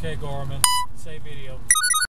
Okay, Gorman. Save video.